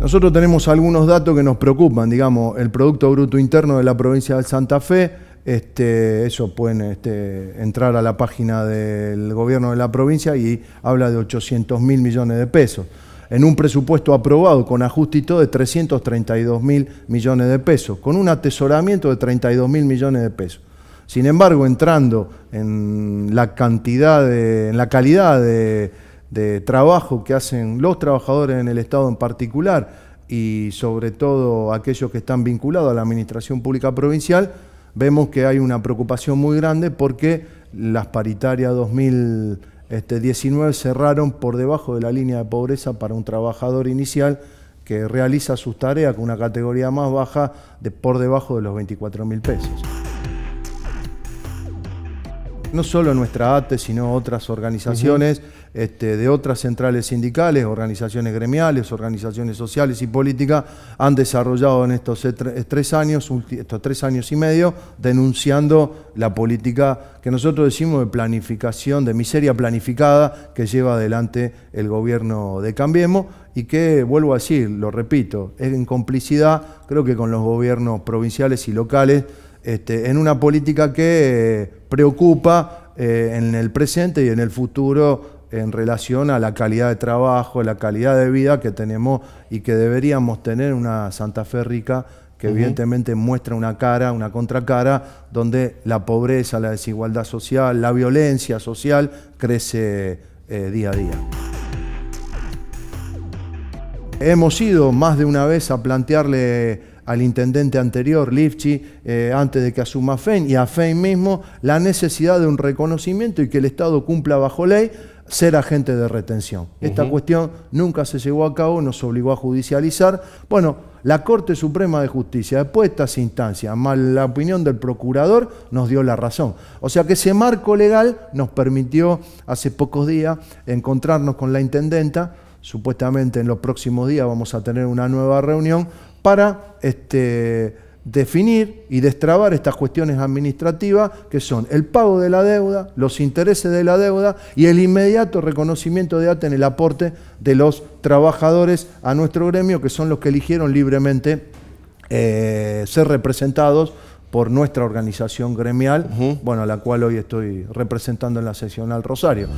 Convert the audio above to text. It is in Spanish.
Nosotros tenemos algunos datos que nos preocupan, digamos, el Producto Bruto Interno de la provincia de Santa Fe, este, eso pueden este, entrar a la página del gobierno de la provincia y habla de 800 mil millones de pesos. En un presupuesto aprobado con ajuste y todo de 332 mil millones de pesos, con un atesoramiento de 32 mil millones de pesos. Sin embargo, entrando en la cantidad, en la calidad de de trabajo que hacen los trabajadores en el Estado en particular y sobre todo aquellos que están vinculados a la Administración Pública Provincial, vemos que hay una preocupación muy grande porque las paritarias 2019 cerraron por debajo de la línea de pobreza para un trabajador inicial que realiza sus tareas con una categoría más baja de por debajo de los 24 mil pesos no solo nuestra ATE, sino otras organizaciones este, de otras centrales sindicales, organizaciones gremiales, organizaciones sociales y políticas, han desarrollado en estos tres años, estos tres años y medio, denunciando la política que nosotros decimos de planificación, de miseria planificada que lleva adelante el gobierno de Cambiemos y que, vuelvo a decir, lo repito, es en complicidad, creo que con los gobiernos provinciales y locales, este, en una política que eh, preocupa eh, en el presente y en el futuro en relación a la calidad de trabajo, la calidad de vida que tenemos y que deberíamos tener una Santa Fe rica que evidentemente muestra una cara, una contracara, donde la pobreza, la desigualdad social, la violencia social crece eh, día a día. Hemos ido más de una vez a plantearle al intendente anterior, Lifchi, eh, antes de que asuma FEIN, y a FEIN mismo, la necesidad de un reconocimiento y que el Estado cumpla bajo ley ser agente de retención. Esta cuestión nunca se llevó a cabo, nos obligó a judicializar. Bueno, la Corte Suprema de Justicia, después de estas instancias, más la opinión del procurador, nos dio la razón. O sea que ese marco legal nos permitió hace pocos días encontrarnos con la intendenta, supuestamente en los próximos días vamos a tener una nueva reunión para este, definir y destrabar estas cuestiones administrativas que son el pago de la deuda, los intereses de la deuda y el inmediato reconocimiento de ATE en el aporte de los trabajadores a nuestro gremio, que son los que eligieron libremente eh, ser representados por nuestra organización gremial, bueno, a la cual hoy estoy representando en la sesión al Rosario.